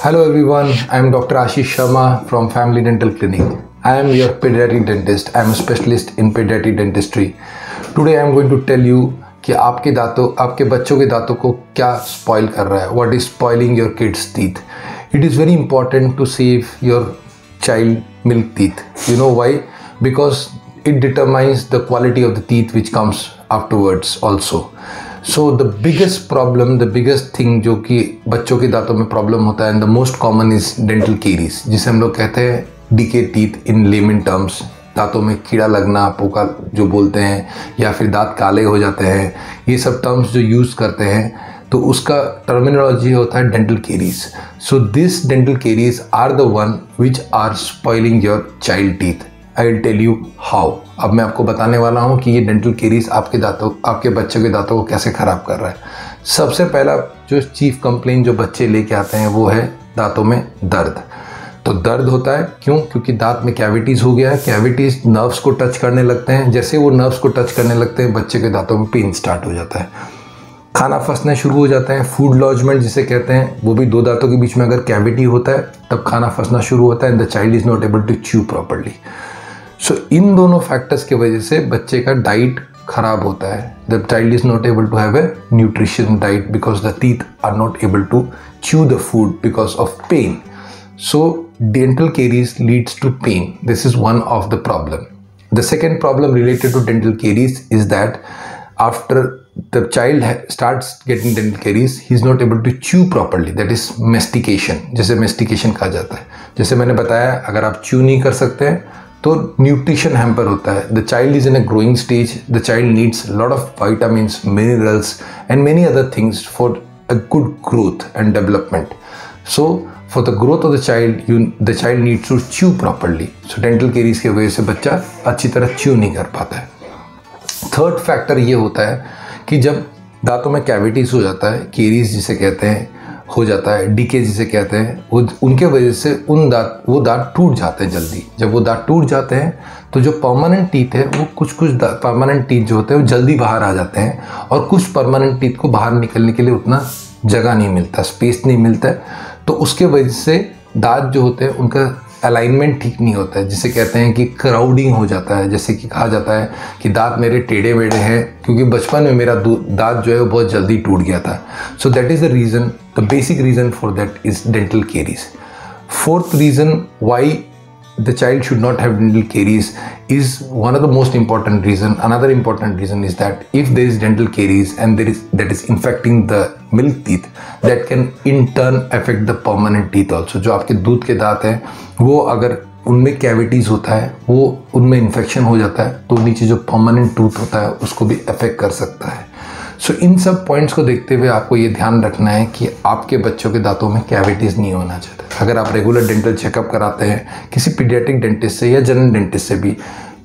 Hello everyone, I am Dr. Ashish Sharma from Family Dental Clinic. I am your pediatric dentist. I am a specialist in pediatric dentistry. Today I am going to tell you कि आपके दांतों आपके बच्चों के दांतों को क्या spoil कर रहा है what is spoiling your kids teeth it is very important to save your child milk teeth you know why because it determines the quality of the teeth which comes afterwards also so the biggest problem the biggest thing जो कि बच्चों के दांतों में problem होता है and the most common is dental caries जिसे हम लोग कहते हैं decay teeth in layman terms दांतों में कीड़ा लगना, पोका जो बोलते हैं, या फिर दांत काले हो जाते हैं, ये सब टर्म्स जो यूज़ करते हैं तो उसका टर्मिनोलॉजी होता है dental caries so this dental caries are the one which are spoiling your child teeth I will tell you how अब मैं आपको बताने वाला हूँ कि ये डेंटल केरीज आपके दांतों, आपके बच्चों के दांतों को कैसे ख़राब कर रहा है। सबसे पहला जो चीफ कंप्लेन जो बच्चे लेके आते हैं वो है दांतों में दर्द। तो दर्द होता है, क्यों? क्योंकि दांत में कैविटीज़ हो गया है कैविटीज़ नर्व्स को टच करने लगते हैं। जैसे वो नर्व्स को टच करने लगते हैं, बच्चे के दांतों में पेन स्टार्ट हो जाता है। खाना फंसने शुरू हो जाते हैं फ़ूड लॉजमेंट जिसे कहते हैं, वो भी दो दांतों के बीच में अगर कैविटी होता है, तब खाना फंसना शुरू होता है and the child is not able to chew properly so इन दोनों फैक्टर्स की वजह से बच्चे का डाइट खराब होता है। The child is not able to have a nutrition diet because the teeth are not able to chew the food because of pain so dental caries leads to pain this is one of the problem the second problem related to dental caries is that after the child start getting dental caries he is not able to chew properly that is mastication जैसे mastication कहा जाता है। जैसे मैंने बताया, अगर आप chew नहीं कर सकते हैं तो न्यूट्रिशन हैम्पर होता है। The child is in a growing stage the child needs lot of vitamins minerals and many other things for a good growth and development so for the growth of the child you the child needs to chew properly so dental caries की वजह से बच्चा अच्छी तरह chew नहीं कर पाता है। थर्ड फैक्टर ये होता है कि जब दांतों में कैविटीज़ हो जाता है केरीज जिसे कहते हैं, हो जाता है डीके जिसे कहते हैं, वो उनके वजह से उन दांत, वो दांत टूट जाते हैं जल्दी। जब वो दांत टूट जाते हैं तो जो परमानेंट टीथ है, वो कुछ कुछ परमानेंट टीथ जो होते हैं, वो जल्दी बाहर आ जाते हैं और कुछ परमानेंट टीथ को बाहर निकलने के लिए उतना जगह नहीं मिलता स्पेस नहीं मिलता तो उसके वजह से दांत जो होते हैं, उनका अलाइनमेंट ठीक नहीं होता है, जिसे कहते हैं कि क्राउडिंग हो जाता है, जैसे कि कहा जाता है कि दांत मेरे टेढ़े मेढ़े हैं, क्योंकि बचपन में मेरा दांत जो है वो बहुत जल्दी टूट गया था। So that is the reason the basic reason for that is dental caries fourth reason why the child should not have dental caries is one of the most important reason another important reason is that if there is dental caries and there is that is infecting the milk teeth that can in turn affect the permanent teeth also जो आपके दूध के दांत हैं वो अगर उनमें cavities होता है वो उनमें इन्फेक्शन हो जाता है तो नीचे जो परमानेंट टूथ होता है उसको भी अफेक्ट कर सकता है सो इन सब पॉइंट्स को देखते हुए आपको ये ध्यान रखना है कि आपके बच्चों के दांतों में कैविटीज़ नहीं होना चाहिए। अगर आप रेगुलर डेंटल चेकअप कराते हैं, किसी पीडियाटिक डेंटिस्ट से या जनरल डेंटिस्ट से भी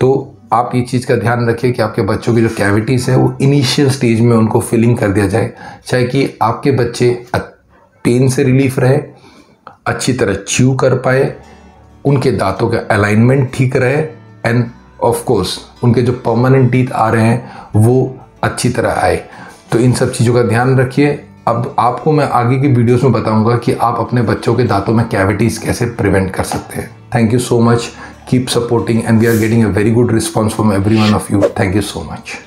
तो आप ये चीज़ का ध्यान रखिए कि आपके बच्चों की जो कैविटीज़ है, वो इनिशियल स्टेज में उनको फिलिंग कर दिया जाए, चाहे कि आपके बच्चे पेन से रिलीफ रहे, अच्छी तरह च्यू कर पाए, उनके दांतों का अलाइनमेंट ठीक रहे एंड ऑफ़ कोर्स उनके जो परमानेंट टीथ आ रहे हैं, वो अच्छी तरह आए। तो इन सब चीज़ों का ध्यान रखिए। अब आपको मैं आगे की वीडियोस में बताऊँगा कि आप अपने बच्चों के दांतों में कैविटीज़ कैसे प्रिवेंट कर सकते हैं। Thank you so much keep supporting and we are getting a very good response from every one of you thank you so much